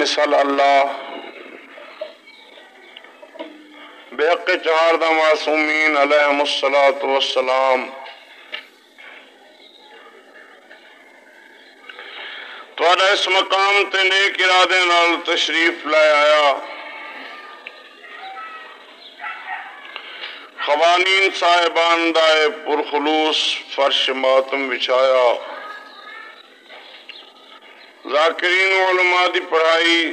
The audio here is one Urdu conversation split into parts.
بے مثال اللہ بے حق چہار دا معصومین علیہم الصلاة والسلام تھوڑا اس مقام تے نیک ارادے نال تشریف لے آیا۔ خوانین صاحبان دائے پرخلوص فرش ماتم بچھایا ذاکرین علماء دی پڑھائی،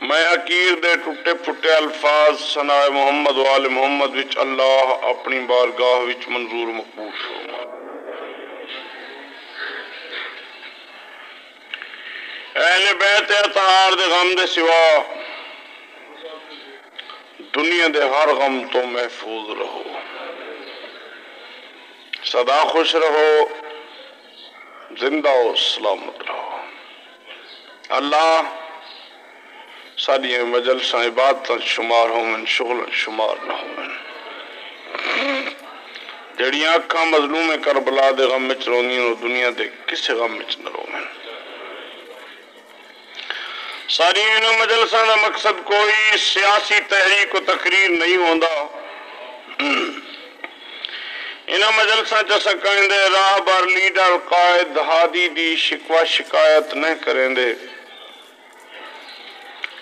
میں حقیر دے ٹوٹے پھٹے الفاظ سنائے محمد وال محمد وچ اللہ اپنی بارگاہ وچ منظور مقبول فرما۔ اہل بیت اطہار دے غم دے سوا دنیا دے ہر غم تو محفوظ رہو۔ سدا خوش رہو۔ زندہ و سلامت رہو۔ اللہ، ساری مجلساں عبادت شمار ہون شغل شمار نہ ہون جڑیاں اکھاں مظلوم کربلا دے غم وچ روندیاں او دنیا دے کسے غم وچ نہ روون ساری انہوں مجلساں دا مقصد کوئی سیاسی تحریک و تقریر نہیں ہوندا۔ انہوں مجلساں چا کہیں راہ بار لیڈر قائد ہادی دی شکوہ شکایت نہ کریں دے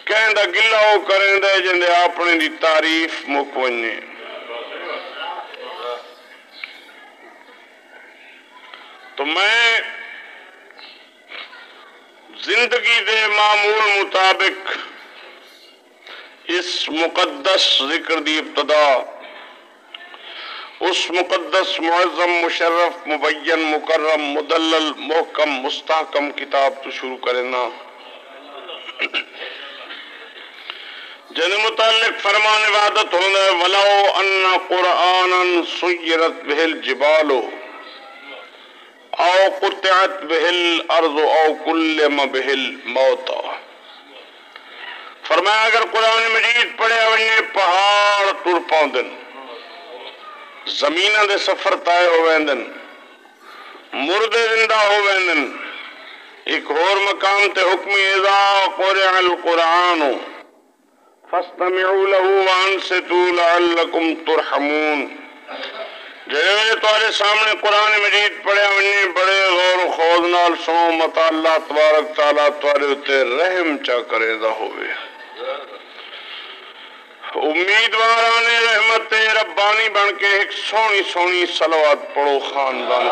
کہیں دا گلہ ہو کریں دے جن دے اپنے دی تعریف تو میں زندگی دے معمول مطابق اس مقدس ذکر دی ابتدا اس مقدس معظم مشرف، مبین، مکرم، مدلل، محکم، مستحکم کتاب تو شروع کرنا۔ جن متعلق فرمان عبادت ہونے ولو ان قرآن سیرت بہل جبالو او قطعت بہل ارض او کلم بہل موتا فرمایا، اگر قرآن مجید پڑھے ونجے پہاڑ تر پاؤں دن زمینہ دے سفر تائے ہو ویندن مردے زندہ ہو ویندن ایک اور مقام تے حکمی اذا قرع القرآن۔ فاستمعوا له وانستوا لعلكم ترحمون۔ جیوے تمہارے سامنے قرآن مجید پڑھے ونی بڑے غور و خوض نال سو متا اللہ تبارک تعالیٰ تمہارے اتے رحم چا کرے دا ہوئے امیدواران رحمت ربانی بن کے ایک سونی سونی سلوات پڑھو خاندان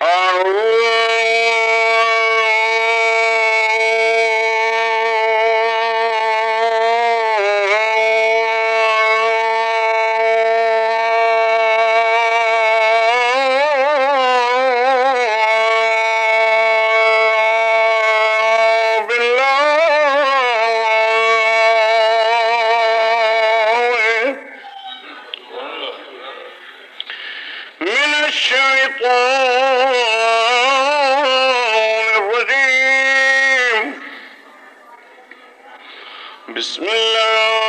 قالوا ليوسف وأخوه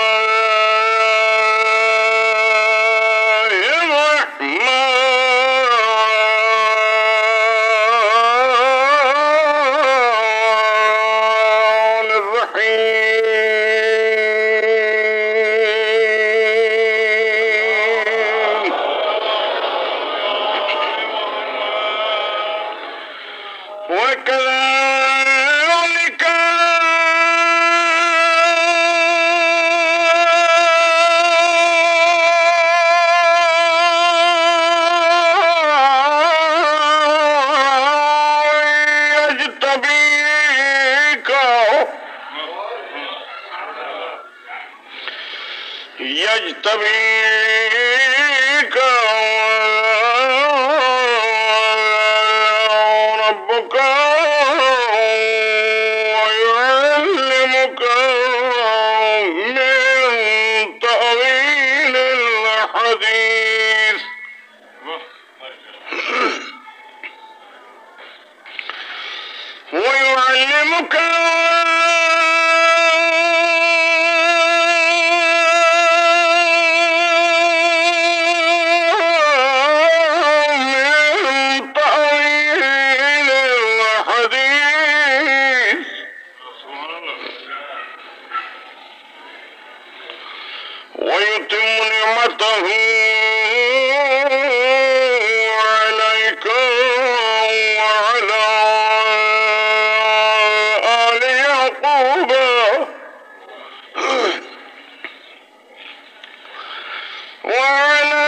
One.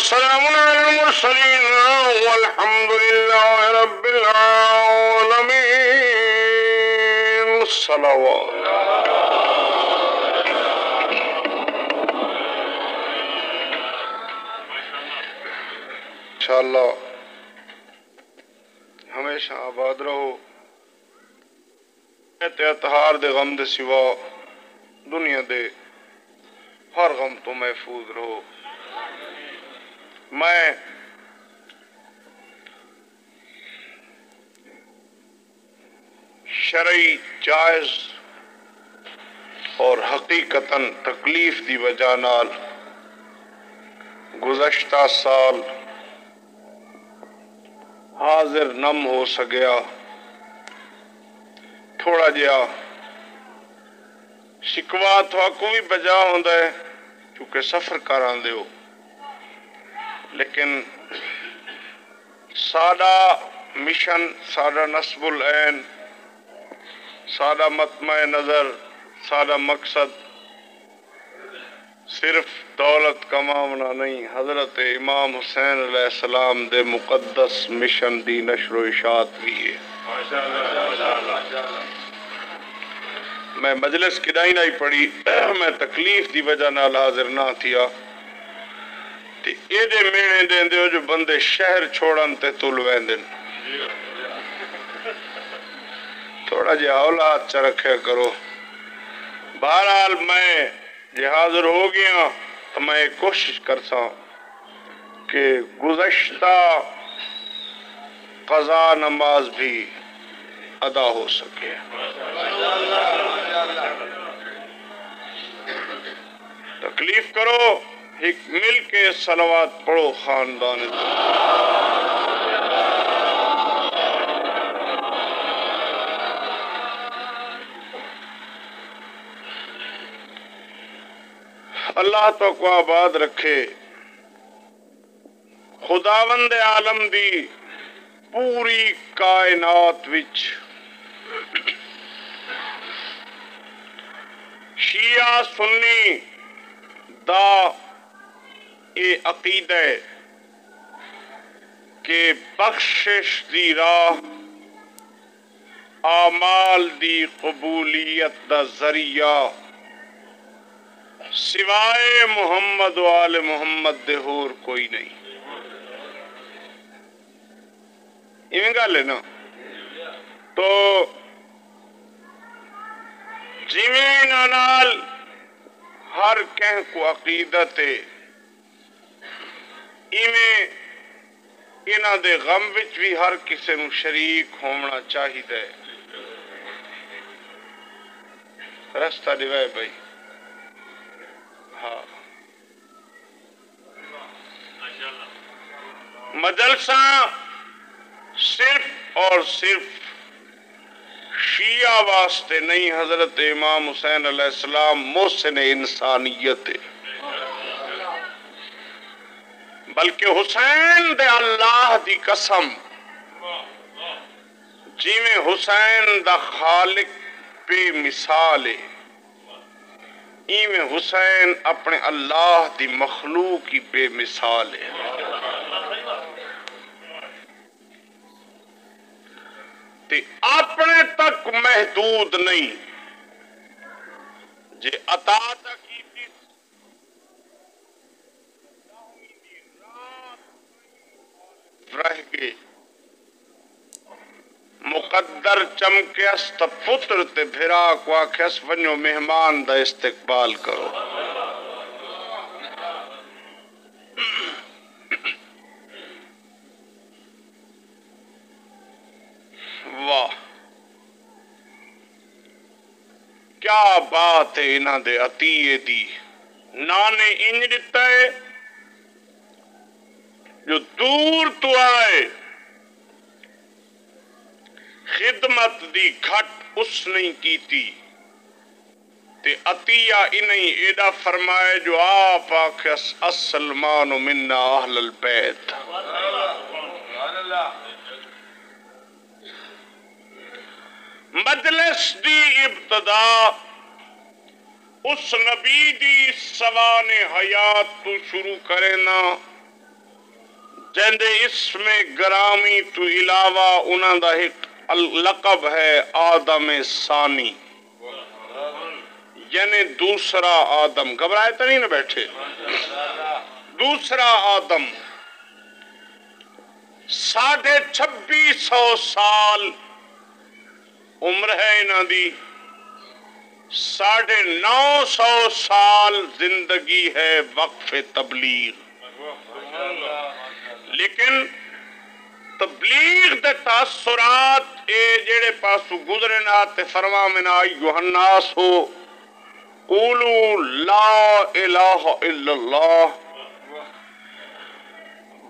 هو سلام على المرسلين والحمد لله رب العالمين. الصلوات انشاءاللہ ہمیشہ آباد رہو. اتہار دے غم دے سوا دنیا دے ہر غم تو محفوظ رہو. میں شرعی جائز اور حقیقتاً تکلیف دی وجہ نال گزشتہ سال حاضر نم ہو سکیا تھوڑا جہا شکوا تھوکو بھی بجا ہوندا ہے، کیونکہ سفر کر آندے ہو۔ لیکن سادہ مشن، سادہ نصب العین، سادہ مطمع نظر، سادہ مقصد صرف دولت کماونا نہیں، حضرت امام حسین علیہ السلام دے مقدس مشن دی نشر و اشاعت بھی ہے۔ میں مجلس کدائی نہیں پڑھی، میں تکلیف دی وجہ نال حاضر نہ تھیا۔ تے اے دے مینے دین دے جو بندے شہر چھوڑن تے تل ویندن۔ تھوڑا جہا اولاد چا رکھیا کرو۔ بہرحال میں جی حاضر ہو گیا تو میں کوشش کرتا ہوں کہ گزشتہ قضا نماز بھی ادا ہو سکے۔ تکلیف کرو۔ ایک مل کے سلوات پڑھو خاندان اللہ تو کو آباد رکھے۔ خداوند عالم دی پوری کائنات وچ۔ شیعہ سنی دا اے عقیدہ ہے کہ بخشش دی راہ آمال دی قبولیت دا ذریعہ، سوائے محمد و آل محمد دے ہور کوئی نہیں۔ ایویں گل ہے نا؟ تو جویں نال ہر کہیں کو عقیدت ہے ایویں انہاں دے غم وچ بھی ہر کسے نو شریک ہونا چاہیے رستہ دیوائے بھائی۔ ہاں۔ مدلسہ صرف اور صرف شیعہ واسطے نہیں، حضرت امام حسین علیہ السلام محسن انسانیت ہے۔ بلکہ حسین دے اللہ دی قسم۔ جی میں حسین دا خالق بے مثال ہے۔ ایویں حسین اپنے اللہ دی مخلوق کی بے مثال ہے۔ تے اپنے تک محدود نہیں۔ جے عطا تک رہ گئے۔ مقدر چمکیس تا پتر تے بھرا کو آکھیس ونیو مہمان دا استقبال کرو۔ واہ۔ کیا بات ہے انہاں دے عطیے دی۔ نانے انج دیتا ہے۔ جو دور تو آئے، خدمت دی گھٹ اس نہیں کیتی۔ تے عطیہ انہیں ایڈا فرمائے جو آپ آکھس السلمان مننا اہل البیت۔ مجلس دی ابتدا، اس نبی دی سوان حیات تو شروع کرے نا۔ جندے اس میں گرامی تو علاوہ انہاں دا ایک لقب ہے آدم ثانی۔ یعنی دوسرا آدم۔ گھبرائے تو نہیں نہ بیٹھے۔ دوسرا آدم۔ ساڑھے چھبیس سو سال عمر ہے انہاں دی۔ ساڑھے نو سو سال زندگی ہے وقف تبلیغ۔ لیکن تبلیغ دے تاثرات اے جڑے پاسو گزرے نا تے فرما منا یوحناس ہو قولو لا الہ الا اللہ۔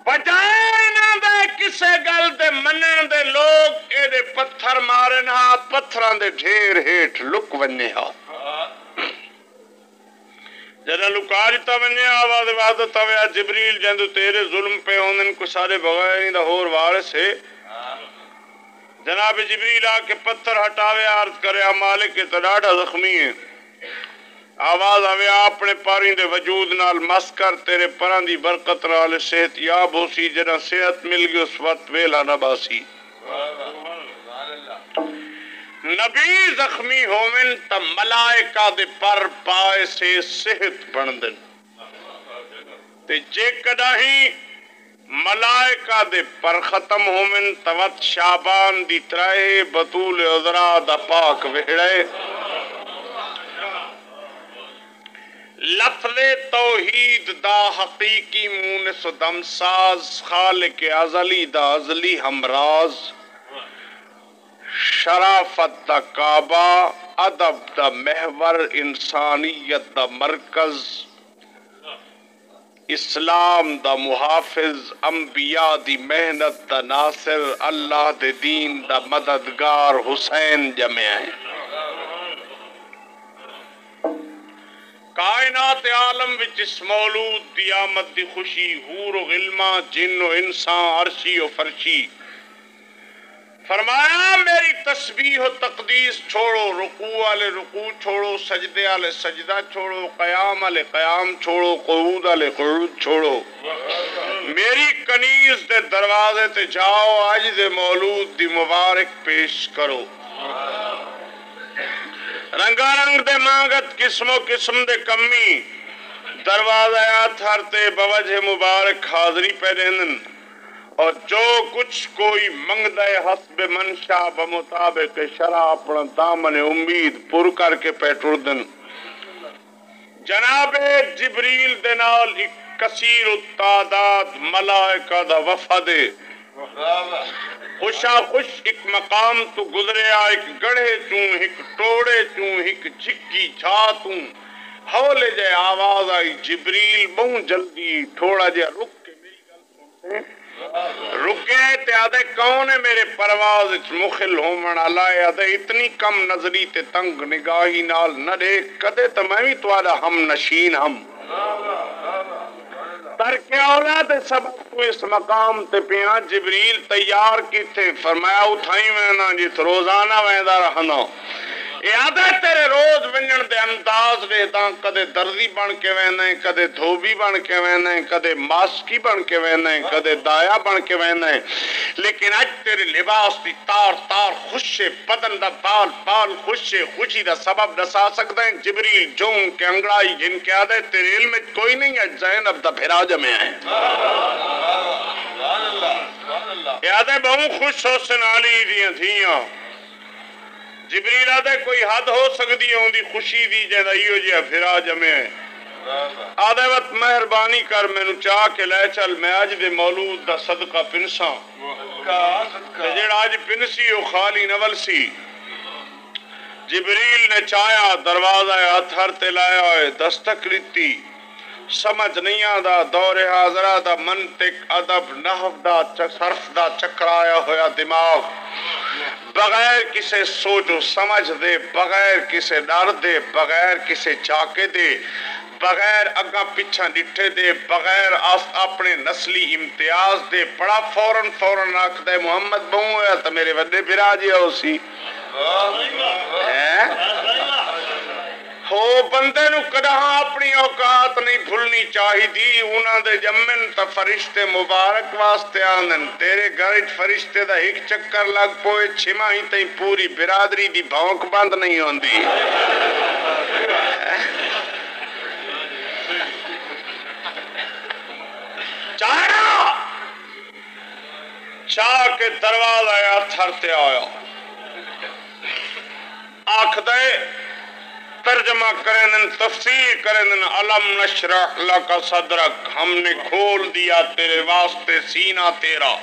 بجائے نہ دے کسے گل دے منن دے لوگ، اے دے پتھر مارن ہا پتھران دے ڈھیر ہیٹ لک وننے ہا جنہ لکا جتا وننے آواز وعدت آویا جبریل جندو تیرے ظلم پہ ہوندن کو سارے بغیر نہیں دا ہور وارس ہے۔ جناب جبریل آ کے پتھر ہٹاوے عرض کرے مالک کے تڈاڑا زخمی ہے آواز آوے، اپنے پاری دے وجود نال مس کر، تیرے پران دی برکت نال صحت یاب ہو سی جنا صحت مل گئی، اس وقت ویلا نہ باسی۔ نبی زخمی ہومن تا ملائکہ دے پر پائے سے صحت بندن تے جے کداہی ملائکہ دے پر ختم ہومن توت شابان دی ترائے بطول عذرا دا پاک وہڑے۔ لفظ توحید دا حقیقی مونس دم ساز خالق ازلی دا ازلی ہمراز۔ شرافت دا کعبہ، ادب دا محور، انسانیت دا مرکز، اسلام دا محافظ، انبیاء دی محنت دا ناصر، اللہ دے دین دا مددگار حسین جمع ہے کائنات عالم وچ اس مولود دی آمد دی خوشی، حور و غلمہ، جن و انسان، عرشی و فرشی۔ فرمایا، میری تسبیح و تقدیس چھوڑو، رکوع والے رکوع چھوڑو، سجدے والے سجدہ چھوڑو، قیام والے قیام چھوڑو، قعود والے قعود چھوڑو۔ میری کنیز دے دروازے تے جاؤ آج دے مولود دی مبارک پیش کرو۔ رنگا رنگ دے مانگت، قسم و قسم دے کمی۔ دروازہ تھر تے بوجہ مبارک حاضری پہ رہنن اور جو کچھ کوئی منگ دے حسب منشا بمطابق شرع اپنا دامن امید پر کر کے پیٹر دن۔ جناب جبریل دے نال ایک کثیر التعداد ملائکہ دا وفد خوشا خوش ایک مقام تو گزریا، ایک گڑھے چوں، ایک ٹوڑے چوں، ایک چھکی چھا توں۔ ہولے جے آواز آئی جبریل بہت جلدی تھوڑا جے رک کے میری گل سنتے ہیں۔ رکے تے آدھے کون ہے میرے پرواز اچ مخل ہومن آلائے آدھے اتنی کم نظری تے تنگ نگاہی نال نہ دیکھ، کدے تو میں بھی توارا ہم نشین ہم۔ ترک اولاد سبب تو اس مقام تے پیاں جبریل تیار کی تھے فرمایا اٹھائی میں نا جت روزانہ ویندہ رہنا۔ یاد ہے تیرے روز ونجن دے انداز ویداں کدے درزی بن کے ویندیں کدے دھوبی بن کے ویندیں کدے ماسکی بن کے ویندیں کدے دایا بن کے ویندیں لیکن اج تیرے لباس دی تار تار خوش بدن دا بال بال خوش خوشی دا سبب دسا سکتے ہیں۔ جبریل جون کے انگڑائی جن کے آدھے تیرے علم کوئی نہیں ہے زینب دا پھرا جمع ہے یاد ہے بہوں خوش ہو سنالی دیاں تھیاں جبریل آدھے کوئی حد ہو سکتی ہوں دی خوشی دی جیدہ ایو جی پھرا جمع ہے آدھے وقت مہربانی کر میں نو چاہ کے لے چل میں آج دے مولود دا صدقہ پنساں۔ جیڑا آج پنسی ہو خالی نول سی۔ جبریل نے چایا دروازہ اتھر تلایا ہوئے دستک لیتی۔ سمجھ نہیں آدھا دور حاضرہ دا منطق ادب نحو دا صرف دا چکرایا ہویا دماغ۔ بغیر کسے سوچ و سمجھ دے بغیر کسے ڈر دے بغیر کسے چاکے دے بغیر اگا پچھا ڈٹھے دے بغیر اپنے نسلی امتیاز دے بڑا فوراں فوراں رکھ دے محمد بہوں ہے تو میرے وڈے بھرا جی ہو سی ہو بندے نو کدہاں اپنی اوقات نہیں بھولنی چاہی دی انہاں دے جمن تا فرشتے مبارک واسطے آنن تیرے گھر فرشتے دا ایک چکر لگ پوئے چھما ہی تئی پوری برادری دی بھونک بند نہیں ہوندی۔ چاہنا چاہ کے دروازہ آیا تھرتے آیا۔ آنکھ دے ترجمہ کریں تفسیر کریں علم نشرح لکا صدرک، ہم نے کھول دیا تیرے واسطے سینہ تیرا۔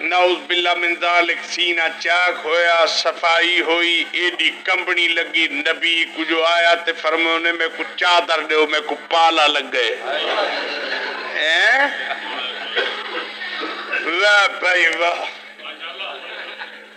نعوذ باللہ من ذالک، سینہ چاک ہویا، صفائی ہوئی، ایڈی کمبنی لگی، نبی کو جو آیا تے فرمونے میں کو چادر دے، میں کو پالا لگ گئے واہ بھائی واہ۔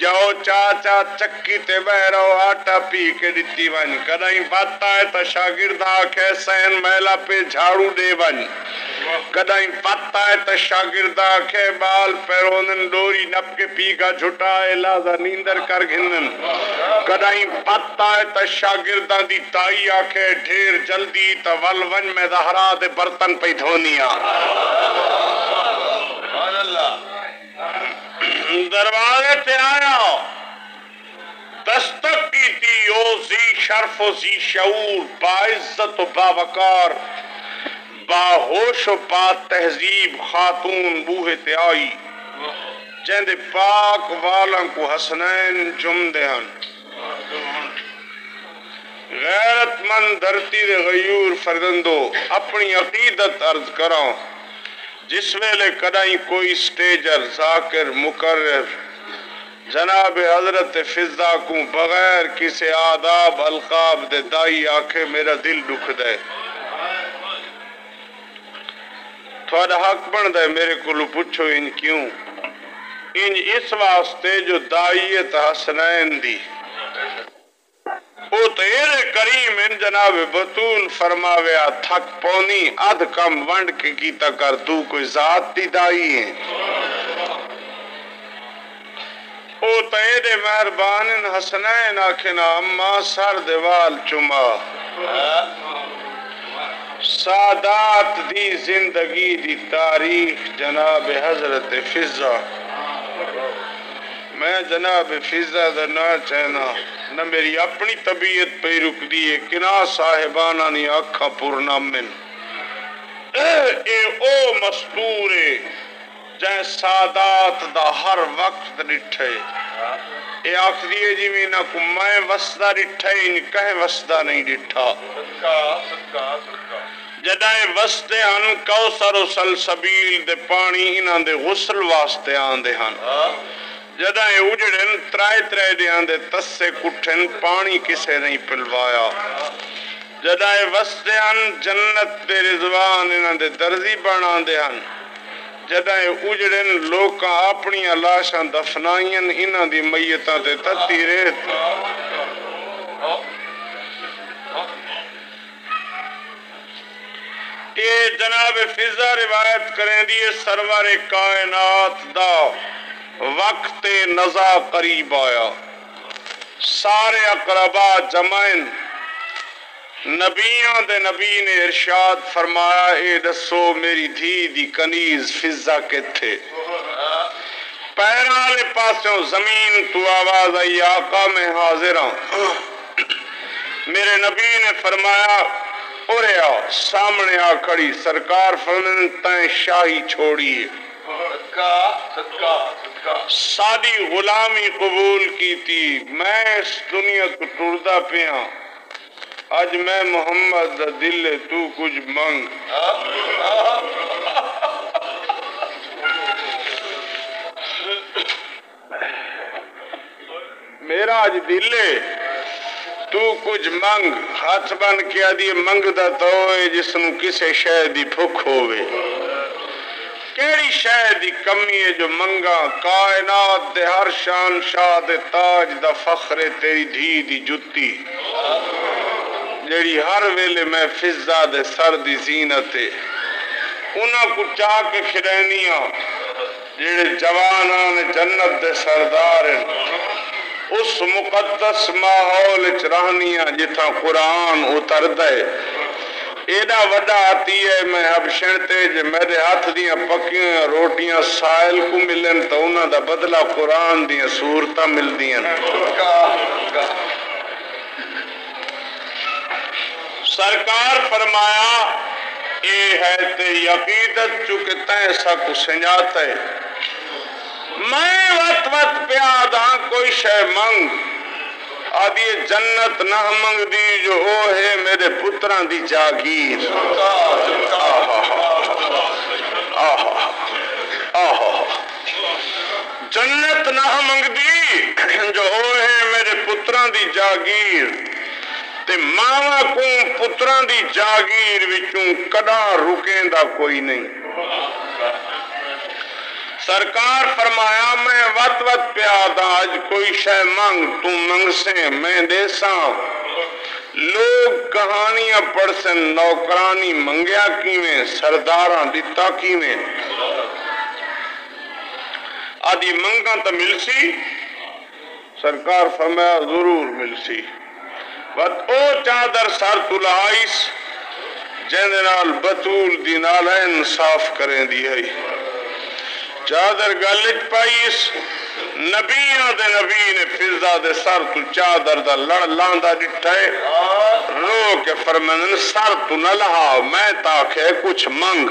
جاؤ چاچا چکی تے بہرو آٹا پی کے دیتی ون کدائیں پتا ہے تا شاگرد آکے سین محلہ پہ جھاڑو دے ون کدائیں پتا ہے تا شاگرد آکے بال پیرونن ڈوری نپ کے پی کا جھٹا ہے لازا نیندر کر گھنن کدائیں پتا ہے تا شاگردہ دی تائی آکے ڈھیر جلدی تا ولون میں دہرا دے برتن پہ دھونیا دروازے تے آیا دستک کی تھی او زی شرف و زی شعور، با عزت و با وقار، با ہوش و با تہذیب خاتون بوہ تے آئی جند پاک والاں کو حسنین جم دہن غیرت من دھرتی دے غیور فردندو اپنی عقیدت عرض کراؤں جس ویلے کدائیں کوئی سٹیجر ذاکر مقرر، جناب حضرت فضا کو بغیر کسی آداب، القاب دے دائی آکھے میرا دل دکھ دے۔ تھوڑا حق بن دے میرے کو پوچھو ان کیوں؟ ان اس واسطے جو دائیت حسنین دی۔ او تیرے کریم ان جناب بطول فرماویا تھک پونی، ادھ کم ونڈ کے کیتا کر، تو کوئی ذات دی دائی ہیں او تیرے مہربان ان حسنین آکھنا اما سر دیوال چما۔ سادات دی زندگی دی تاریخ جناب حضرت فضا۔ میں جناب فضا دا نہ چہنا نہ میری اپنی طبیعت پہ رک دیئے کنا صاحبانہ نی آکھا پورنا من۔ اے او مستورے جائیں سادات دا ہر وقت نٹھے۔ اے آخ دیئے جی میں نہ کو میں وسدہ ڈٹھے ان کہیں وسدہ نہیں ڈٹھا جدائیں وستے ہن کوثر و سلسبیل دے پانی انہاں دے غسل واسطے آن دے ہن جدائیں اجڑن، ترائے ترائے دیاں دے آن دے تسے کٹھن پانی کسے نہیں پلوایا۔ جدائیں وستے جنت دے رضوان انہاں دے درزی بنا دے ہن۔ جدائیں اجڑن، لوکاں اپنی لاشاں دفنائیں انہاں دی میتاں تے تتی ریت۔ اے جناب فضا روایت کریں دیئے سرور کائنات دا۔ وقت نزا قریب آیا۔ سارے اقربا جمائن نبیان دے نبی نے ارشاد فرمایا، اے دسو میری دھی دی کنیز فضا کے تھے۔ پیران لے پاسوں زمین تو آواز آئی، آقا میں حاضر ہوں میرے نبی نے فرمایا، اورے آ، سامنے آ کھڑی، سرکار فرمن تائیں شاہی چھوڑی۔ صدقہ صدقہ۔ سادی غلامی قبول کی تھی۔ میں اس دنیا کو ٹردہ پیاں اج میں محمد دا دل تو کچھ منگ۔ میرا اج دل تو کچھ منگ۔ ہاتھ بن کے آدھی منگ دا تو جس نو کسے شہ دی پھک ہوئے کیڑی شہ دی کمی ہے جو منگا کائنات دے ہر شان شاہ دے تاج دا فخر تیری دھی دی جتی۔ جیڑی ہر ویلے میں فضا دے سر دی زینت ہے۔ انہاں کو چاہ کے کھڑینیاں، جیڑے جوانان جنت دے سردار ہیں۔ اس مقدس ماحول چرانیاں جتھا قرآن اتر دے ایڈا وڈا آتی ہے، میں اب شنتے جے میرے ہاتھ دیاں پکیاں، روٹیاں سائل کو ملن تو انہاں دا بدلہ قرآن دیاں صورتہ مل دیاں سرکار فرمایا، اے ہے تیری عقیدت چکے تین سا کو سنجاتا ہے۔ میں وقت وقت پیادا کوئی شے منگ۔ آدھی جنت نہ منگ دی جو ہو ہے میرے پتران دی جاگیر جنت نہ منگ دی جو ہو ہے میرے پتران دی جاگیر تے ماما کو پتران دی جاگیر وچوں کدا رکیں دا کوئی نہیں سرکار فرمایا، میں وط وط پیادا آج کوئی شے منگ تو منگ سے میں دے ساں لوگ کہانیاں پڑھ سے نوکرانی منگیا کیویں، سرداراں دیتا کیویں۔ آدھی منگاں تو مل سی سرکار فرمایا، ضرور مل سی وقت، او چادر سر تلائیس جنرال بطول دی نالین صاف کریں دی ہے۔ چادر گلت پائیس نبیان دے نبی نے فضا دے سر تو چادر دا لڑ لاندا ڈٹھائے رو کے فرمنن سر تو نہ لہا میں تاکھے کچھ منگ۔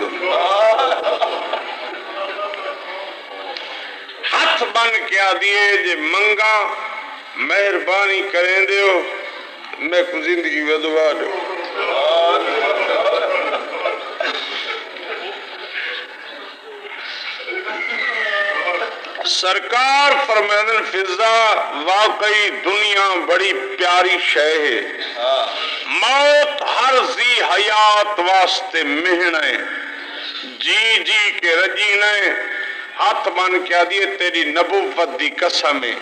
ہاتھ بن کیا دیئے جے منگا، مہربانی کریں دیو میں کو زندگی ودوا دو سرکار فرمیدن فضا واقعی دنیا بڑی پیاری شے ہے۔ موت ہر زی حیات واسطے مہنے جی جی کے رجینے ہاتھ بن کیا دیئے تیری نبوت دی قسم ہے۔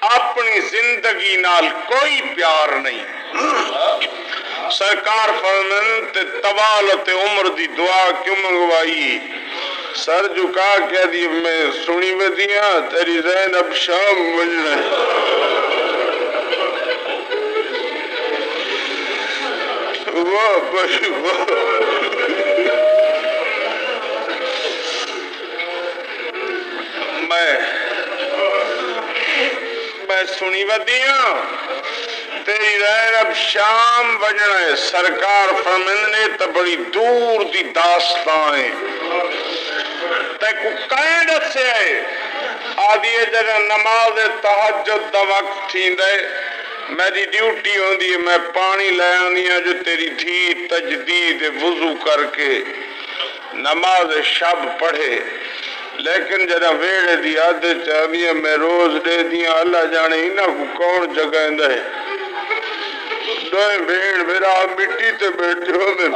اپنی زندگی نال کوئی پیار نہیں۔ سرکار فرمن تے توالت عمر دی دعا کیوں منگوائی؟ سر جھکا کہہ دی میں سنی میں دیا تیری زینب شام مجھنے واہ بھائی واہ میں میں سنی ودی ہوں تیری رائے اب شام بجنا ہے سرکار فرمند نے تو بڑی دور دی داستان ہے۔ تے کو کہیں دسے آئے۔ آدھی جگہ نماز تحجد دا وقت تھیندے میری ڈیوٹی ہوندی ہے، میں پانی لے آنی ہوں جو تیری دھی تجدید وضو کر کے۔ نماز شب پڑھے۔ لیکن جنا ویڑے دی عادت چاہیے میں روز دے دیا ہاں۔ اللہ جانے انہاں کو کون جگہ اندے دوئے بھیڑ، میرا مٹی تے بیٹھے ہو میں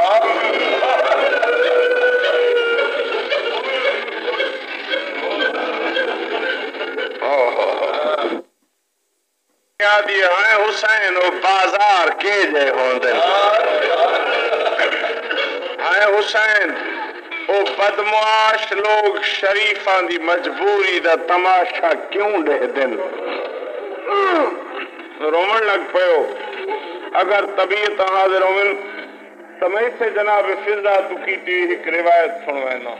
کیا دیا حسین وہ بازار کے جے ہوندے ہے حسین، او بدمعاش لوگ شریفان دی مجبوری دا تماشا کیوں دے دن رومن لگ پیو۔ اگر طبیعت حاضر ہومن تمہیں سے جناب فضا تو کی تھی ایک روایت سنوینا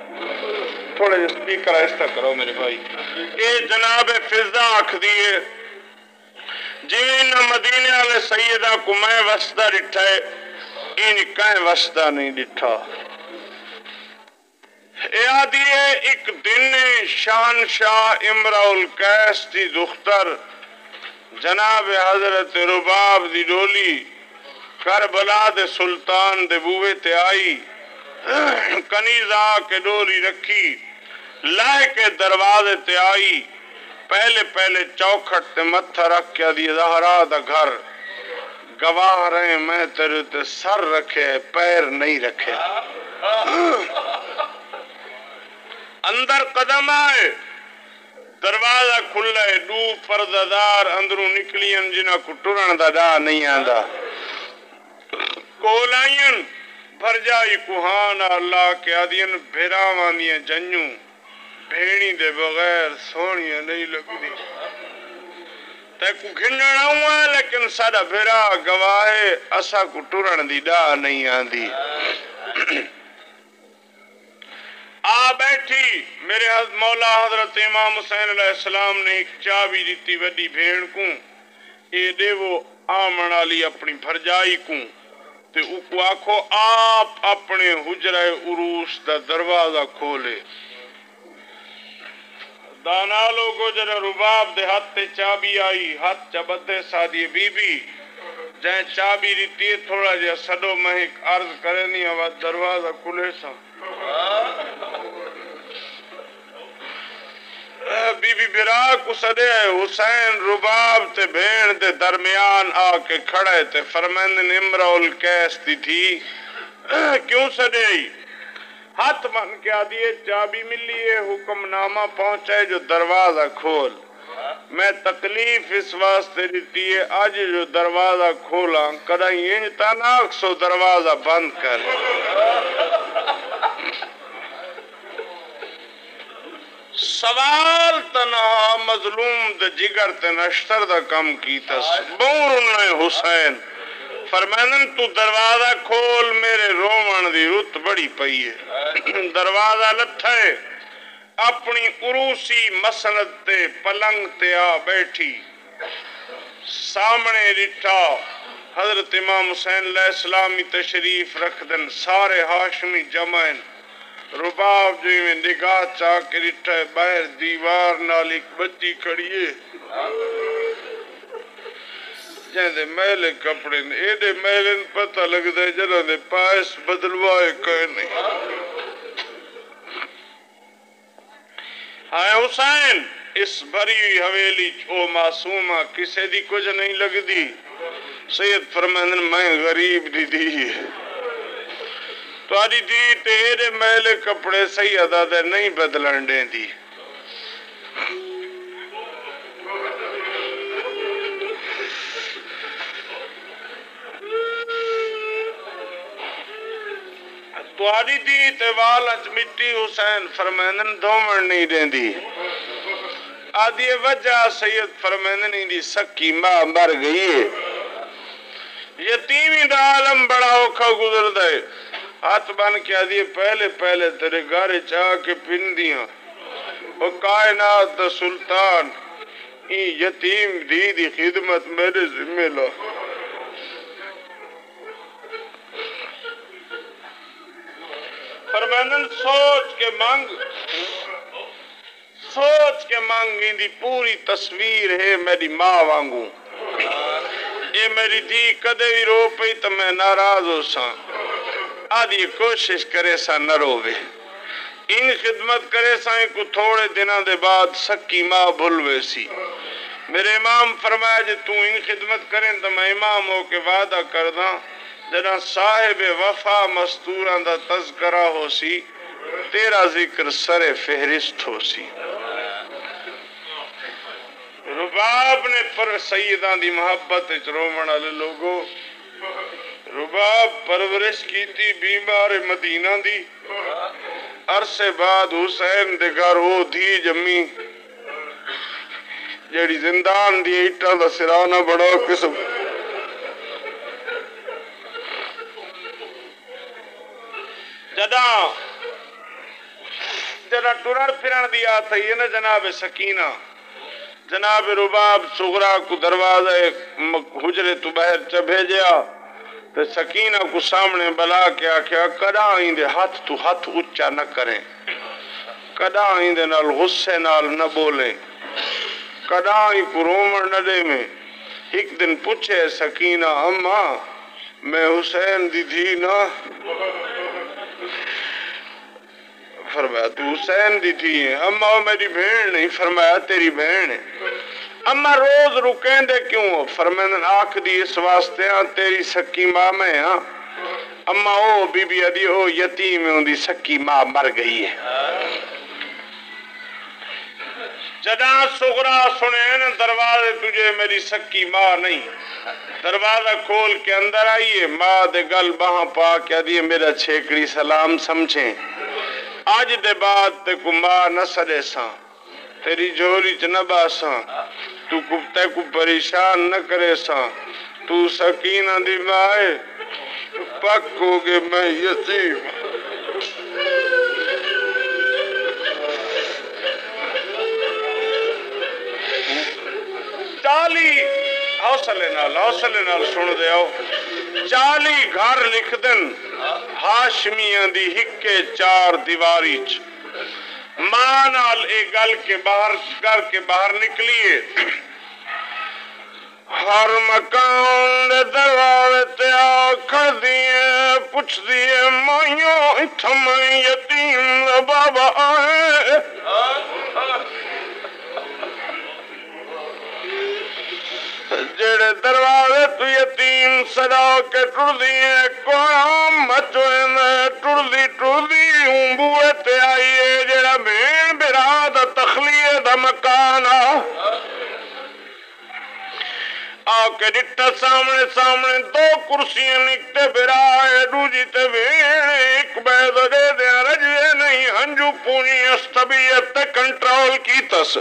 تھوڑے جو سپیکر ایسا کرو میرے بھائی۔ اے جناب فضا آکھ دیئے۔ جیوین مدینہ والے سیدہ کو میں وسطہ ڈٹھا ہے ان کہیں وسطہ نہیں ڈٹھا۔ اے آدھی ایک دن شان شاہ امرہ القیس دی دختر جناب حضرت رباب دی ڈولی کربلا دے سلطان دے بوے تے آئی، کنیزہ کے ڈولی رکھی، لائے کے دروازے تے آئی۔ پہلے پہلے چوکھٹ تے متھا رکھ کے دی زہرا دا گھر۔ گواہ رہے میں تیرے تے سر رکھے، پیر نہیں رکھے۔ اندر قدم آئے، دروازہ کھلا ہے دو پرددار اندروں نکلی ان جنہ کو ٹرن دا دا نہیں آندا۔ کولائین بھر جائی کوہان اللہ کے آدین بھیراوان دیا جنیوں۔ بھیڑی دے بغیر سونیاں نہیں لگ دی تے کو گھننا ہوا لیکن سارا بھیرا گواہے اسا کو ٹرن دی دا نہیں آندی آ بیٹھی میرے حضرت مولا حضرت امام حسین علیہ السلام نے ایک چابی دیتی وڈی بھیڑ کو اے دے وہ آمن علی اپنی بھرجائی کو تے اوکو آکھو آپ اپنے حجرہ عروس دا دروازہ کھولے دانا لوگو جرہ رباب دے ہاتھ تے چابی آئی، ہاتھ چبدے سادی بی بی جائیں چابی دیتی ہے تھوڑا جا سڈو مہک عرض کرنی آواز دروازہ کھلے سا۔ بی بی برا کو سدے حسین رباب تے بھین دے درمیان آ کے کھڑے تے فرمند نمرہ الکیس دی تھی۔ کیوں سدے؟ ہاتھ من کے آدھیے چابی ملی ہے حکم نامہ پہنچے جو دروازہ کھول۔ میں تکلیف اس واسطے دیتی ہے، آج جو دروازہ کھولا کدھائی انج تناک سو دروازہ بند کر۔ سوال تنہا مظلوم دے جگر تے نشتر دا کم کی تس بور انہیں حسین۔ فرمینن تو دروازہ کھول، میرے رومن دی رت بڑی پئی ہے۔ دروازہ لٹھے اپنی عروسی مسند تے پلنگ تے آ بیٹھی۔ سامنے رٹھا۔ حضرت امام حسین علیہ السلامی تشریف رکھ دن سارے ہاشمی جمعین رباب جو میں نگاہ چاہ کے رٹھا ہے۔ باہر دیوار نال ایک بچی کھڑیے جہاں دے میلے کپڑے نے اے دے میلے پتہ لگ دے جنہاں دے پاس بدلوائے کہے نہیں۔ ہائے حسین، اس بھری ہوئی حویلی او معصومہ کسے دی کچھ نہیں لگ دی سید فرمندن میں غریب دی دی۔ ہے تو آدھی دی تیرے میلے کپڑے سیدہ دے نہیں بدلن دیں دی۔ تو دی تے والچ مٹی حسین فرمینن دومن نہیں دیں دی آدھی وجہ سید فرمینن نہیں دی سکی ماں مر گئی ہے۔ یتیمی دا عالم بڑا اوکھا گزر دے ہاتھ بن کے آدھی پہلے پہلے تیرے گھر چاہ کے پن دیاں۔ او کائنات دا سلطان، ای یتیم دی دی خدمت میرے ذمہ لا فرمانن سوچ کے مانگ سوچ کے مانگی دی پوری تصویر ہے میری ماں وانگوں۔ اے میری دی کدے بھی رو پئی تو میں ناراض ہو سا آدھی کوشش کرے سا نہ روے ان خدمت کرے سا کو تھوڑے دنوں دے بعد سکی ماں بھلوے سی۔ میرے امام فرمایا جے تو ان خدمت کریں تو میں امام ہو کے وعدہ کرداں جنا صاحب وفا مستوران دا تذکرہ ہو سی، تیرا ذکر سر فہرست ہو سی۔ رباب نے پر سیدان دی محبت رومن والے لوگو، رباب پرورش کی تھی بیمار مدینہ دی۔ عرصے بعد حسین دے گھر وہ دھی جمی۔ جیڑی زندان دی ایٹا دا سرانہ بڑا قسم۔ جدا جدا ٹرن پھرن دیا تھا یہ نا جناب سکینہ، جناب رباب سغرا کو دروازہ حجرے تو بہر چ بھیجیا، تے سکینہ کو سامنے بلا کے آکھیا کدا ایندے ہاتھ تو ہاتھ اچا نہ کریں؟ کدا ایندے نال غصے نال نہ بولیں؟ کدا ای کو رومن نہ دے میں ایک دن پوچھے سکینہ اما میں حسین دی تھی نا فرمایا، تو حسین دی تھی ہے اما وہ میری بہن نہیں، فرمایا، تیری بہن ہے۔ اما روز رکیں دے کیوں فرمائن آنکھ دی اس واسطے ہاں تیری سکی ماں میں ہاں۔ اما او بی بی ادی او یتیم ہوں دی سکی ماں مر گئی ہے۔ جدا سغرا سنین، دروازے تجھے میری سکی ماں نہیں۔ دروازہ کھول کے اندر آئیے، ماں دے گل بہاں پا کے دیئے میرا چھیکڑی سلام سمجھیں۔ آج دے بعد تے کو ماں نہ سڑے ساں، تیری جھولی چ نہ باساں۔ تو کبتے کو پریشان نہ کرے ساں۔ تو سکینہ دی مائے پک ہوگے میں یتیم۔ چالی حوصلے نال حوصلے نال سن دے آؤ چالی گھر لکھ دن ہاشمیاں دی ہکے چار دیواری چ ماں نال اے گل کے باہر کر کے باہر نکلیے ہر مکان دے دروازے تے آکھر دیے پوچھ دیے مائیوں اتھم یتیم دا بابا جڑے دروازے تو یتیم سدا کے ٹردی دیے کوئی مچوئن ٹر ٹردی ٹر ہوں، بوئے تے آئیے، جڑا بین براد تخلیے دا مکانا آ کے ڈٹا سامنے سامنے دو کرسیاں نکتے برائے دوجی تے بین ایک بید دے دیا رجوے نہیں ہنجو پونی استبیت تے کنٹرول کی تس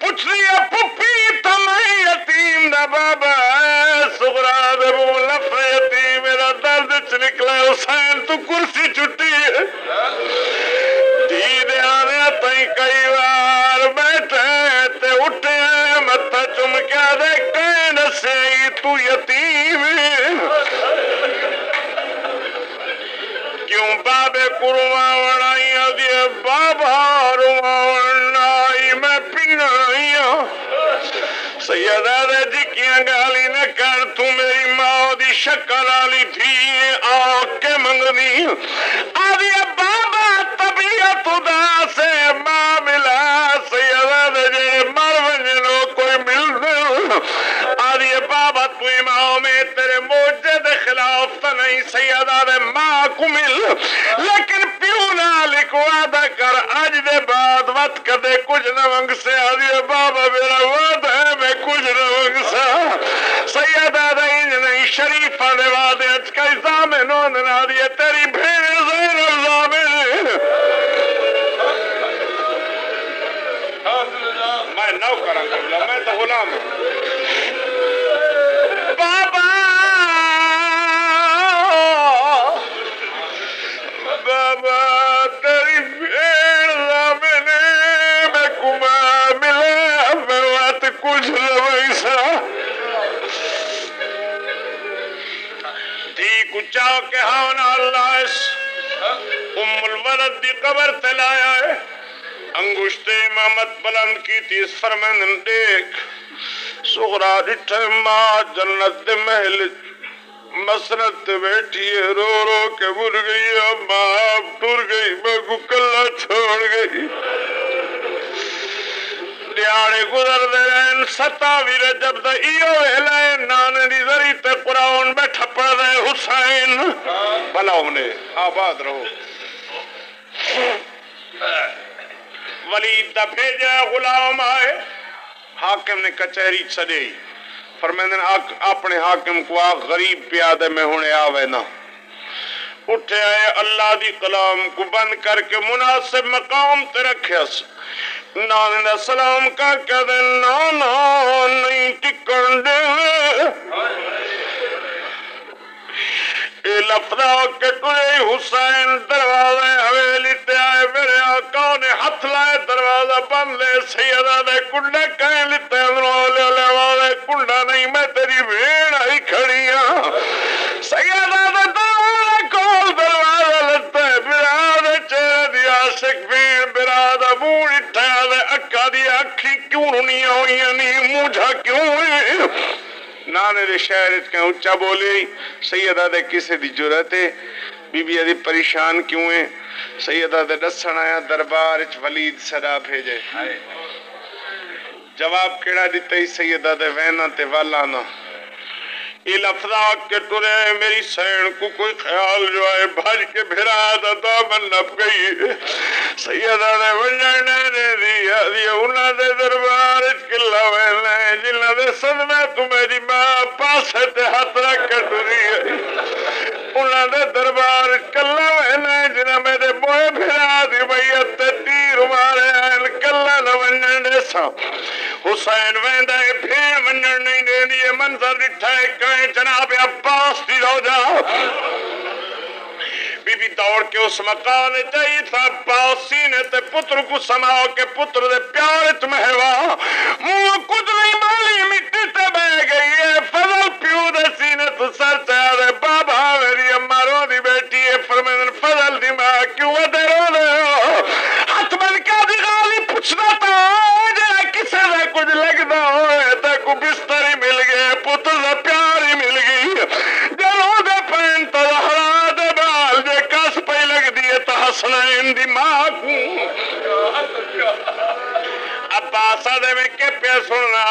پوچھ لیا پپی تمہیں یتیم دا بابا سغرا دے بو لف یتیم میرا درد چ نکلا حسین تو کرسی چھٹی ہے تو یتیم کیوں بابے کو رواوڑ آئی دیے بابا رواوڑ آئی میں پینا سیدہ دے جکیاں گالی نہ کر تو میری ماں دی شکل آلی تھی آکھ منگنی آدھی بابا طبیعت دا سے ماں ملا سیدہ دے جے مر ونجنو کوئی مل دے بابا تو میں تیرے موجے دے خلاف تا نہیں، سیدہ دے ماں کو مل لیکن پیو نہ لکھوا دا کر، آج دے بعد وقت کدے کچھ نہ منگ سے آدھی بابا میرا وعدہ ہے، میں کچھ نہ منگ سا سیدہ دے انج نہیں شریفہ دے وعدے اچ کئی زامن ہون نہ آدھی تیری بھیڑ زیر الزامن میں نو کرا قبلہ میں تو غلام ہوں۔ ہاں الولد دی قبر تلایا ہے۔ انگشت امامت بلند کی تیس فرمین دیکھ۔ سغرا ڈٹھے ماں جنت دے محل مسرت بیٹھی ہے، رو رو کے مر گئی ہے ماں ٹر گئی، میں کو چھوڑ گئی۔ دیاڑے گزر دے رہن ستاوی رجب دا ایو ہلائے نانے دی ذری تے قرآن بیٹھا پڑھ دے حسین بھلا انہیں آباد رہو ولید دا بھیجا غلام آئے حاکم نے کچہری چلے فرمیدن اپنے حاکم کو آ غریب پیادے میں ہونے آوے نا اٹھے آئے، اللہ دی کلام کو بند کر کے مناسب مقام تے رکھے نان دا سلام کا کہہ دے نانا نہیں ٹکن دے۔ اے لفظہ کے ٹرے حسین دروازے حویلی تے آئے، میرے آقا نے ہاتھ لائے، دروازہ بند لے سیدہ دے کنڈے کہیں لیتے اندروں لے لے والے کنڈا نہیں، میں تیری بھیڑ آئی کھڑی ہاں۔ سیدہ دے دروازے کول دروازہ لتے براد چہرے دی عاشق بھیڑ براد بوڑ اٹھا دے اکا دی دنیا یعنی مجھا کیوں ہے نانے دے شہرت اچھ کہیں اچھا بولے۔ سیدہ دے کسے دی جرت ہے۔ بی بی ادھی پریشان کیوں ہے؟ سیدہ دے دسن آیا دربار اچھ ولید صدا بھیجے۔ جواب کیڑا دیتا ہی سیدہ دے وینہ تے والانا یہ لفظہ کے ٹرے میری سین کو کوئی خیال جو ہے بھاج کے بھرا دا دامن نپ گئی۔ سیدہ دے وجنے نے دیا دیا انہاں دے دربار اچ کلا ویلے جنہاں دے صدمے تو میری ماں پاسے تے ہاتھ رکھ کے ٹری انہاں دے دربار کلا ویلے جنہاں میرے بوئے بھرا دی بیت تے تیر مارے آئین کلا نہ ونجن سا حسین ویندہ پھیر ونجن نہیں دے دیئے منظر ڈٹھائے گئے جناب عباس دی رو بی بی دوڑ کے اس مکان چاہیے تھا، باسی نے تے پتر کو سماؤ کے پتر دے پیار مہوا۔ منہ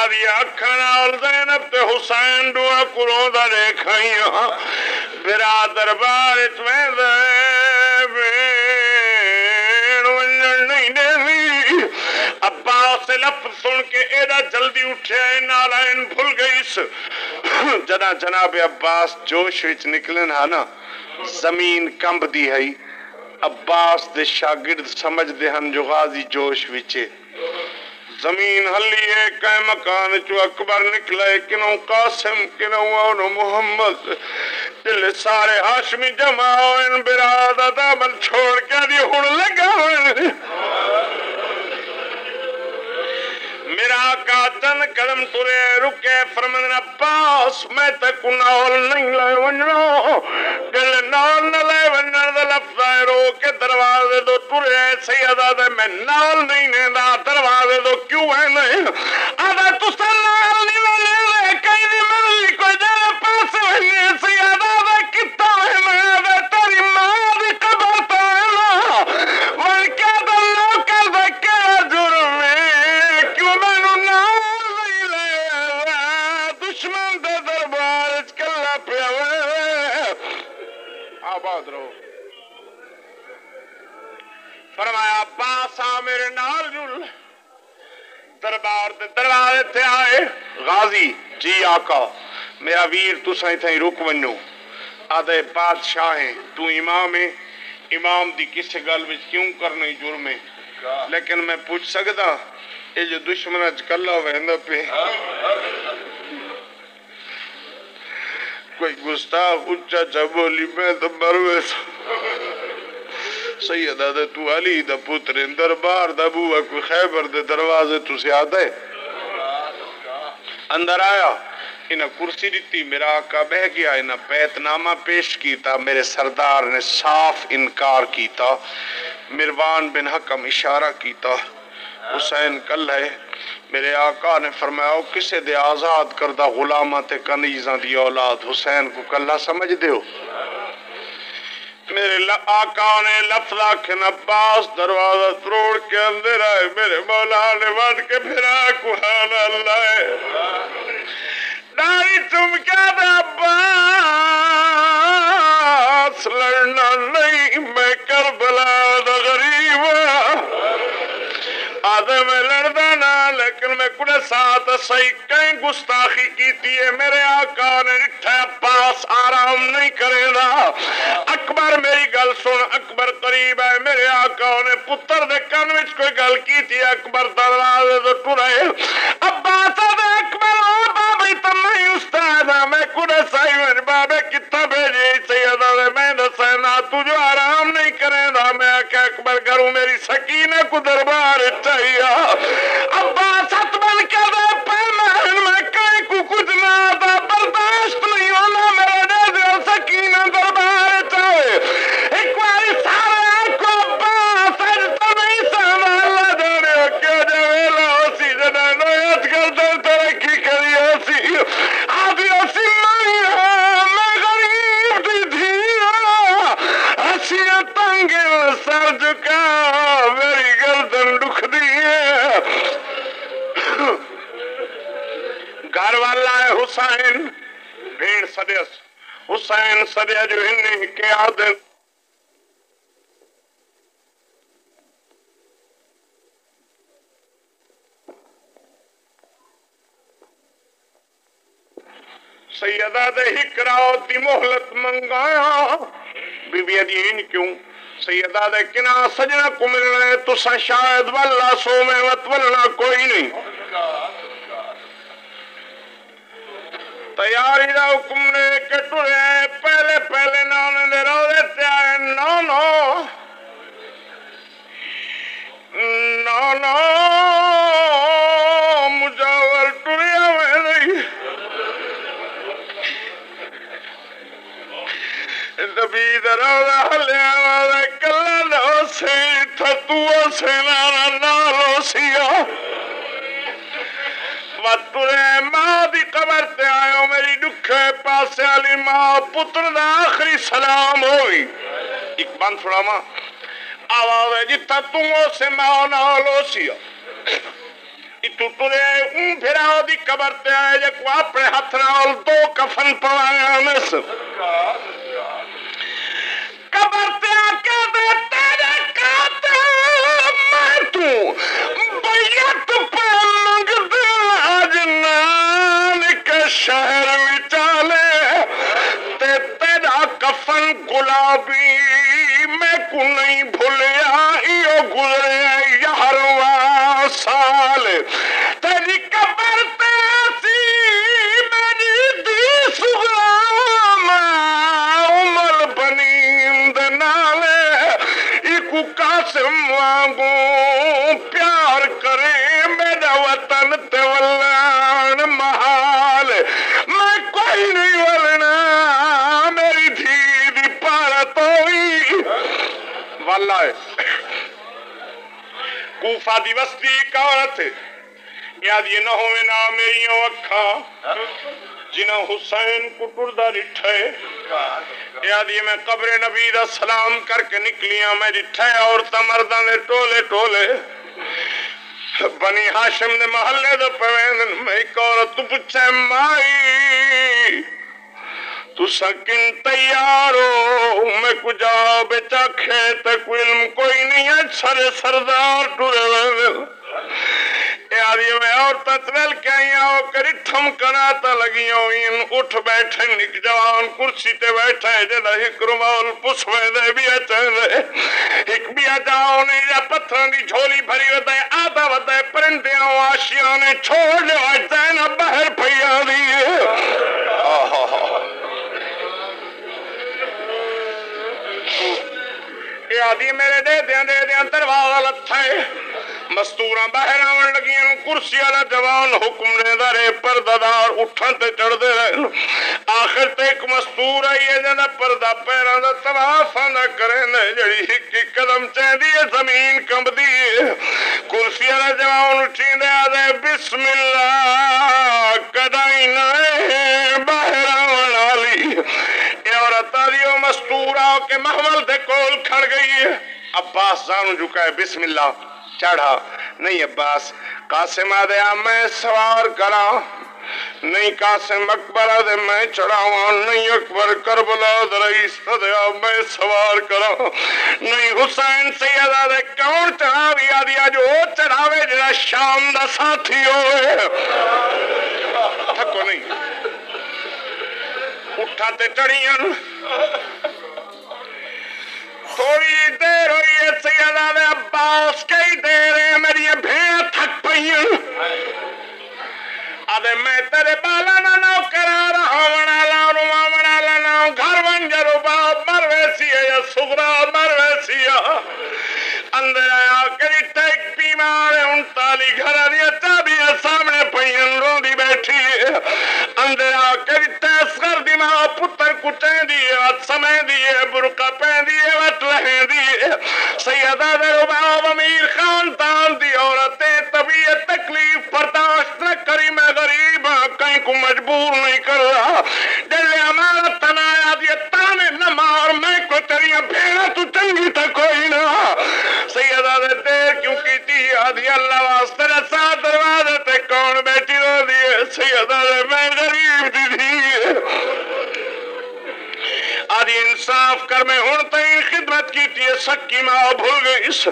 دیا اکھنا اور زینب تے حسین دعا کروں دا دیکھائیاں برادر بارت میں دے بین نہیں دی عباس لفظ سن کے ایڈا جلدی اٹھے نالائن بھول گئیس جنا جناب عباس جوش وچ نکلن ہا نا، زمین کمب دی ہے۔ عباس دے شاگرد سمجھ دے ہن جو غازی جوش وچے زمین ہلی ہے، کئے مکان چو اکبر نکلے، کنوں قاسم، کنوں اونو محمد۔ دل سارے ہاشمی جمع ہوئے برادہ دامن چھوڑ کے دی ہون لگا ہوئے۔ میرا آقا چند قدم ترے رکے فرمندن پاس میں تک نال نہیں لے ونجنو دل نال نہ لے ونجن دا لفظ ہے، رو کے دروازے دو ترے سیدہ دے میں نال نہیں نیندہ، دروازے دو کیوں ہے نہیں؟ آدھا تسا نال نہیں والے لے کئی دی مرلی کو آباد رہو۔ فرمایا پاسا میرے نال جل دربار دے دروازے تے آئے۔ غازی جی آقا، میرا ویر تو سائیں تھیں رک ونو۔ آدھے بادشاہ ہیں، تو امام ہے امام دی کس گل وچ کیوں کرنے جرم ہے؟ لیکن میں پوچھ سکتا یہ جو دشمن اچ کلا وہندہ پہ کوئی گستاخ اچھا چا بولی میں تو مروے سا سیدہ دے تو علی دا پترین دربار دا بوہ کوئی خیبر دے دروازے تو سے آدھے اندر آیا، انہیں کرسی دیتی، میرا آقا بہ گیا، انہیں پیت نامہ پیش کیتا، میرے سردار نے صاف انکار کیتا۔ مروان بن حکم اشارہ کیتا۔ حسین کل ہے میرے آقا نے فرمایا، او کسے دے آزاد کردہ غلامت کنیزاں دی اولاد حسین کو کلہ سمجھ دیو۔ میرے آقا نے لفظ آکھن عباس دروازہ تروڑ کے اندر آئے، میرے مولا نے وڈ کے پھرا کہان اللہ۔ ہے ڈاری تم کیا دا عباس لڑنا نہیں، میں کربلا دا غریب۔ آدھے میں لڑدا نا، لیکن میں کڑے ساتھ صحیح کہیں گستاخی کیتی ہے۔ میرے آقا نے رٹھے عباس آرام نہیں کرے دا اکبر، میری گل سن، اکبر قریب ہے۔ میرے آقا نے پتر دے کن وچ کوئی گل کیتی ہے۔ اکبر دروازے تو ٹرے۔ عباس دے اکبر، او بابی تو نہیں استاد میں کڑے سائی میرے بابے کتا بھیجی سیدہ دے میں دسینا تجھو آرام نہیں کرے دا میں آکے اکبر کروں میری سکینہ کو دربار اچھا چاہیے عباس حت بن کے حسین جو ہنی کے آدن سیدہ دے ہکراؤ دی محلت منگایا۔ بی بی ادین کیوں؟ سیدہ دے کنا سجنہ کو ملنا ہے تو سا شاید واللہ سو میں وط ولنا کوئی نہیں۔ تیاری دا حکم نے کٹورے پہلے پہلے نانے دے رو دیتے آئے نو نو نو نو مجاور ٹوریا میں نہیں نبی دروازہ ہلیا والا کلا نو سے تھتو سے نانا نالو سیا وطرے ماں دی قبر تے آئے میری دکھے پاسے علی ماں پتر دا آخری سلام ہوئی ایک بند تھوڑا ماں آواز جتا تم سے ماں نالو سیا ٹوٹے اون پھرا دی قبر تے آئے جے کو اپنے ہاتھ نال دو کفن پوایا نس قبر بھی میں کو نہیں واللہ کوفہ دی وسطی ایک عورت یاد یہ نہ ہوئے نا میری اکھا جنہ حسین کو ٹردہ رٹھے یاد یہ میں قبر نبی دا سلام کر کے نکلیاں میں رٹھے اور تمردہ نے ٹولے ٹولے بنی ہاشم نے محلے دا پویندن میں ایک عورت تو پچھے مائی تو سکن تیار ہو میں کجا بیچا کھیت کوئی علم کوئی نہیں ہے، سر سردار ٹورے ویل یار میں اور تتویل کہیں آؤ، کری ٹھم کناتا لگی ہوئین اٹھ بیٹھے، نک جوان، کرسی تے بیٹھے جدہ ہکر مول پسوے دے بھی اچھے دے ہک بھی اچھاؤ نہیں، جا پتھران دی جھولی بھری ہوتا ہے، آدھا ہوتا ہے پرندے آؤ آشیانے چھوڑ لے آجتا ہے نا بہر پھیا دیئے آہا۔ آہا آدھی میرے دے دیاں دے دیاں دروازہ لتھا ہے مستورا باہر آن لگی کرسی والا جوان حکم نے دارے پردادار اٹھن تے چڑھ دے رہے آخر تے ایک مستور آئی ہے جنہ پردہ پیران دا تواف نہ کرے نہ جڑی ہکی قدم چاہ دیئے زمین کمب دیئے کرسی والا جوان اٹھی دے آدھے بسم اللہ کدائی نائے باہر آن والی اے عورت آدھیو مستور کے محمل دے کول کھڑ گئی ہے۔ عباس جانو جھکا ہے بسم اللہ، چڑھا۔ نہیں عباس، قاسم آدھیا میں سوار کرا۔ نہیں قاسم اکبر آدھے، میں چڑھاواں۔ نہیں اکبر کربلا رئیس آدھیا میں سوار کرا۔ نہیں حسین سید آدھے کون چڑھاوی آدھیا جو چڑھاوے جنا شام دا ساتھی ہوئے۔ تھکو نہیں۔ اٹھاتے چڑھیاں۔ تھوڑی دیر ہوئی ہے سیدہ نے عباس کئی دیر ہے میری یہ بھیڑ تھک پئی آدھے میں تیرے بالا نہ نو کرا رہا ونا لا روا ونا لا نو گھر ونجر باپ مر ویسی اندر آیا کری ٹیک بیمار ہے ان تالی گھر دیا چابی سامنے پہین رو دی بیٹھی ہے اندر آ کری تیس کر دی ماں پتر کچیں دیئے وات سمیں دیئے برکا پہن دیئے وات لہیں دیئے سیدہ در باب امیر خان تان دی عورتیں طبیعت تکلیف برداشت نہ کری میں غریب کہیں کو مجبور نہیں کر رہا دل ہمارا تنایا دیئے تانے نہ مار، میں کو تیریاں بھیڑا تو چنگی تا کوئی نہ۔ سیدہ دے دیر کیوں کی تھی آدھی اللہ واسطے رسا دروازے تے کون بیٹھی ہو دیئے سیدہ دے میں غریب دی تھی آدھی انصاف کر، میں ہون تین خدمت کی تھی سکی ماں بھول گئی اس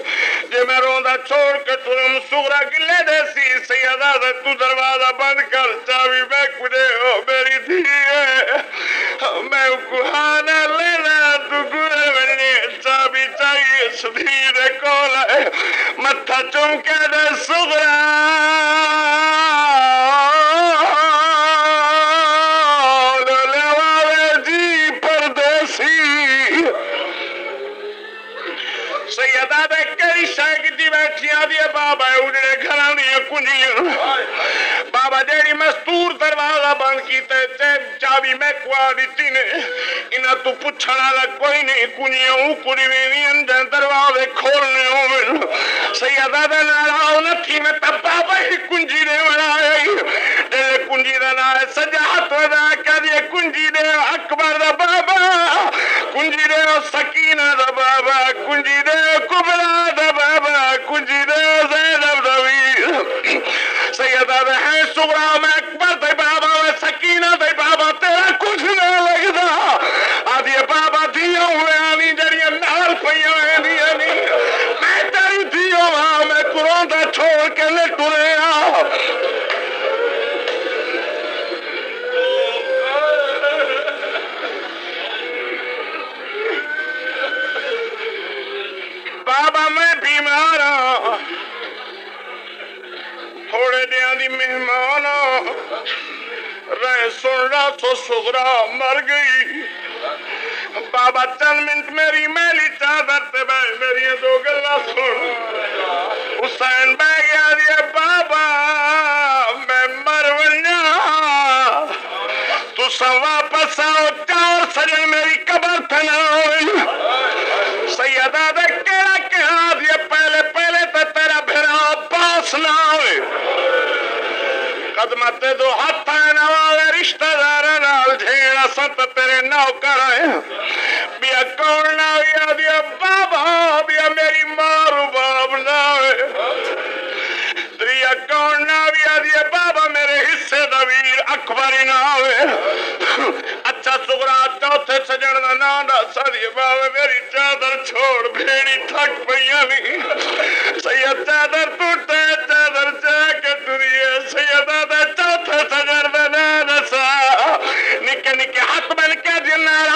جے میں روندہ چھوڑ کے تم سغرا گلے دے سی سیدہ دے تو دروازہ بند کر، چاوی میں کدے ہو میری دھی ہے۔ میں کہانا چاہیے اس دھی متھا چمکے دے سغرا۔ جی سیدہ دے کئی شاگی دی بابا اجڑے گھران کنجیاں۔ بابا جیڑی مستور دروازہ بند کیتے تے میں کوا نے انہا تو پچھنا لگ کوئی نہیں کنجیاں اوکڑی وینی اندر دروازے کھولنے ہوئن سیدہ دے ناراؤ نتھی میں تب بابا ہی کنجی نے بنائی دے کنجی دا نا سجاہت ودا کہہ دیے کنجی دے اکبر دا بابا کنجی دے سکینہ دا بابا کنجی دے کبرا دا بابا کنجی دے زینب دا ویر سیدہ دے ہیں سغرا میں اکبر دیاں دی رہ سن رہا تو سغرا مر گئی۔ بابا چند منٹ میری میلی چادر تے بے میری دو گلا سن۔ حسین بہ گیا دیا بابا، میں مر ونیا۔ تو سا واپس آؤ، چار سجن میری قدمت دو ہاتھ ہے نوالے رشتہ دار نال جھیڑا ست تیرے نو کرائے بیا کون نہ ہویا دیا بابا بیا میری مارو باب نہ دریا کون نہ ہویا دیا بابا میرے حصے دویر اکبری نہ اچھا سگرا چوتھے سجن دا نانا سادی بابا میری چادر چھوڑ بھیڑی تھک پئیاں نہیں سید ಆತ್ಮಕ್ಕೆ ದಿನಾಳ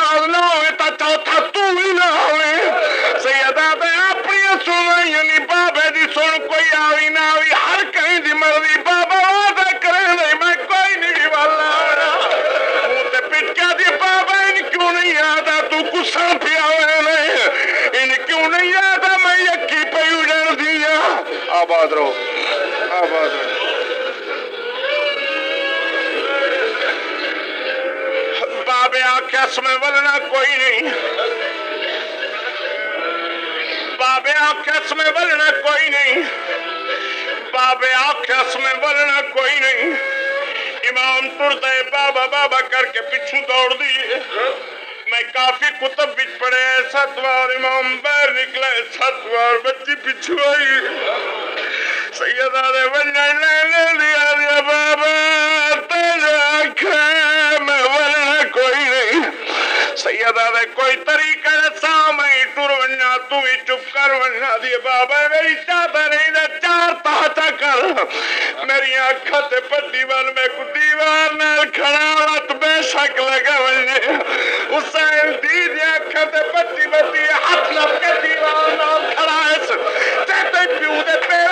کوئی نہیں۔ بابے آخیا میں ولنا کوئی نہیں۔ امام ٹرتا ہے بابا بابا کر کے پچھو دوڑ دیے میں کافی کتب بچ پڑے ست بار امام باہر نکلے ست بار بچی پچھو آئی۔ سیدہ دے ونجن لے لے لیا دیا، بابا تیرے آنکھیں میں ولنا کوئی نہیں۔ سیدہ دے کوئی طریقہ تو ہی چپ کر ورنہ دیے بابا میری چاہتا نہیں دے چار تاہتا کر میری آنکھا تے پٹی وال میں کو دیوار نال کھڑا وقت بے شک لگا ورنے حسین دی دی آنکھا تے پٹی بٹی ہاتھ لپ کے دیوار نال کھڑا ہے تے پیو دے پیو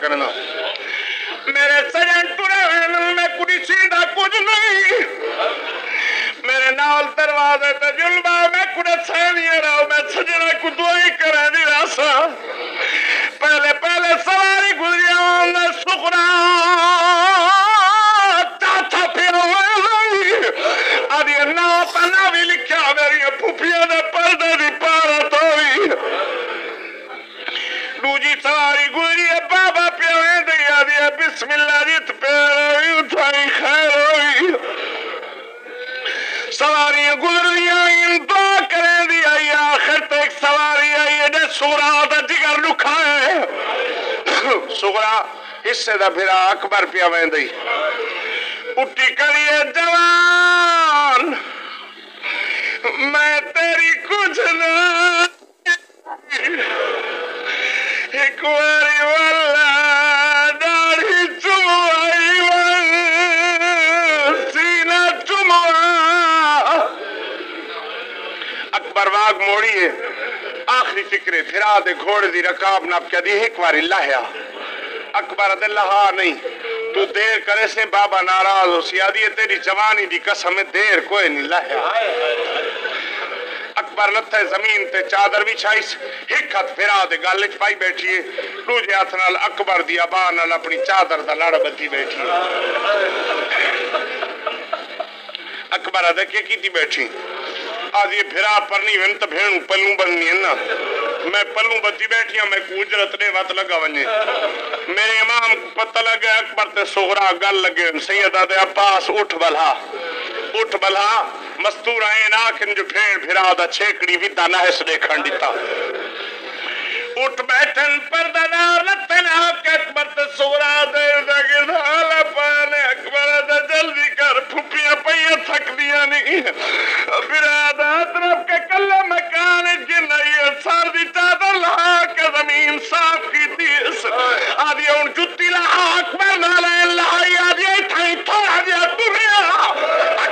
کرنا۔ میرے سجن ٹرے ہوئے میں کڑی سیدھا کچھ نہیں۔ میرے نال دروازے تے جلبا، میں کڑے سینیے رہو میں سجنہ کو دعائی کریں دی راسا پہلے پہلے سواری گزری، آن سکرا چاچا سورا دا جگر لکھا ہے سورا حصے دا پھرا اکبر پیا پیویں دی اٹھی کریے جوان، میں تیری کچھ نہ۔ ایک واری والا داڑھی چموائی سینہ چموا۔ اکبر واگ موڑیے آخری فکرے پھرا دے گھوڑ دی رکاب ناب کیا دی، ایک واری لہیا اکبر دے لہا نہیں۔ تو دیر کرے سے بابا ناراض ہو، سیادی ہے، تیری جوانی دی قسم دیر کوئی نہیں لہیا اکبر لتھے زمین تے چادر بھی چھائیس ہک ہتھ پھرا دے گل پائی بیٹھی ہے۔ دوجے ہاتھ نال اکبر دی ابا نال اپنی چادر دا لڑ بتی بیٹھی ہے۔ اکبر ادے کے کیتی بیٹھی؟ آج پھرا پرنی ون تا بھینوں پلوں بننی ہے نا۔ میں پلوں بچی بیٹھی ہوں میں کوجرت نے وقت لگا ونجے۔ میرے امام پتہ لگے اکبر تے سغرا گل لگے۔ سیدہ دے عباس، اٹھ بلا اٹھ بلا مستور آئین آکھن جو پھیڑ پھرا دا چھیکڑی ویدہ نحس دیکھن دیتا اٹھ بیٹھن پر دنار لتن آکھ اکبر تے سغرا دے دا گردھالا پانے اکبر دا جلدی کر پھپیاں پہیاں تھک دیا نہیں۔ براد اطرف کے کلے مکان جنہی سار دی چادر لہا کے زمین صاف کی دیس آدھی ان جتی لہا، اکبر نالے لہائی، آدھی ٹھائی تھوڑا دیا دنیا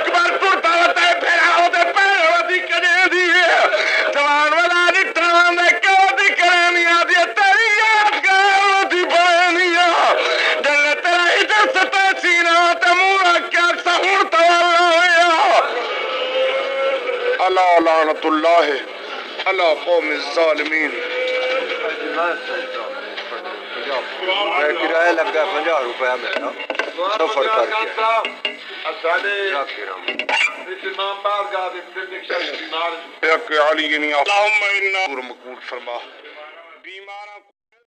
لعنت اللہ اللہ قوم الظالمین۔ کرایہ لگا پنجا روپے میرا سفر کر کے۔ علی نہیں اللہم انہا۔ مقبول فرما۔ بیمارہ